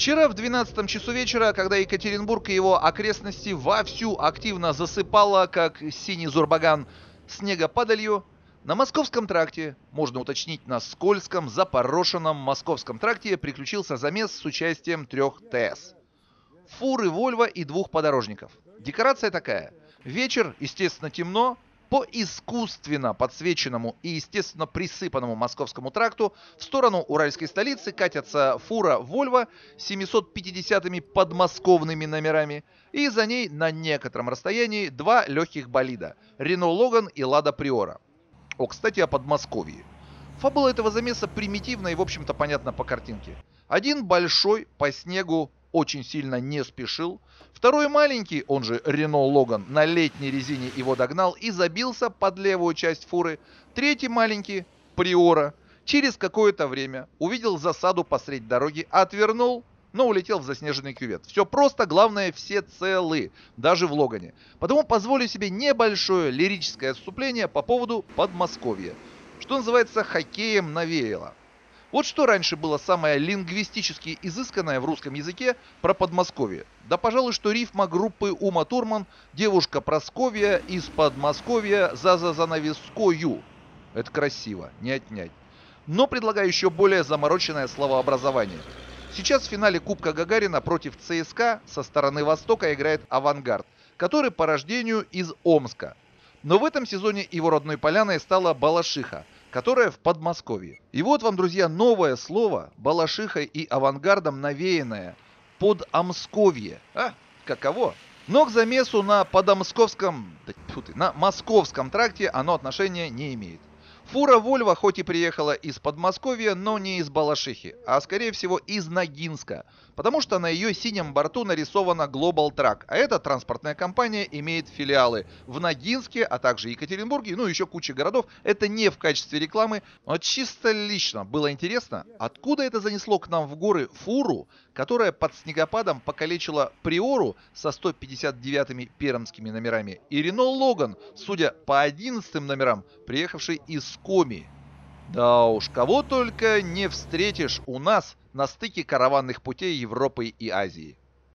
Вчера в 12 часу вечера, когда Екатеринбург и его окрестности вовсю активно засыпало, как синий зурбаган, снегопадалью, на Московском тракте, можно уточнить на скользком, запорошенном Московском тракте, приключился замес с участием трех ТС. Фуры Вольво и двух подорожников. Декорация такая. Вечер, естественно, темно, по искусственно подсвеченному и, естественно, присыпанному Московскому тракту в сторону уральской столицы катятся фура «Вольво» с 750-ми подмосковными номерами, и за ней на некотором расстоянии два легких болида – «Рено Логан» и «Лада Приора». О, кстати, о Подмосковье. Фабула этого замеса примитивна и, в общем-то, понятна по картинке. Один большой по снегу очень сильно не спешил. Второй маленький, он же Рено Логан, на летней резине его догнал и забился под левую часть фуры. Третий маленький, Приора, через какое-то время увидел засаду посредь дороги, отвернул, но улетел в заснеженный кювет. Все просто, главное, все целы, даже в Логане. Потому позволю себе небольшое лирическое отступление по поводу Подмосковья. Что называется, хоккеем навеяло. Вот что раньше было самое лингвистически изысканное в русском языке про Подмосковье. Да, пожалуй, что рифма группы Ума Турман «Девушка Просковья из Подмосковья за за занавескою». Это красиво, не отнять. Но предлагаю еще более замороченное словообразование. Сейчас в финале Кубка Гагарина против ЦСКА со стороны Востока играет «Авангард», который по рождению из Омска. Но в этом сезоне его родной поляной стала Балашиха – которая в Подмосковье. И вот вам, друзья, новое слово Балашихой и авангардом навеянное под Амсковье. А, каково? Но к замесу на подомсковском, на московском тракте оно отношения не имеет. Фура Вольва хоть и приехала из Подмосковья, но не из Балашихи, а скорее всего из Ногинска, потому что на ее синем борту нарисована Global Track, а эта транспортная компания имеет филиалы в Ногинске, а также Екатеринбурге, ну еще куча городов. Это не в качестве рекламы, но чисто лично было интересно, откуда это занесло к нам в горы фуру, которая под снегопадом покалечила Приору со 159-ми пермскими номерами и Рено Логан, судя по 11 номерам, приехавший из Коми. Да уж, кого только не встретишь у нас на стыке караванных путей Европы и Азии.